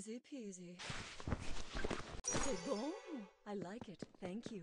Easy peasy. Oh, C'est bon. I like it. Thank you.